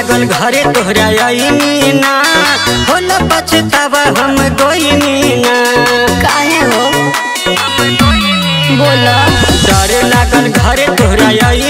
लागल घरे तोहरा आई ना होला पछतावा हम गोइनी ना। काहे हो? बोला। डरे लागल घरे तोहरा आई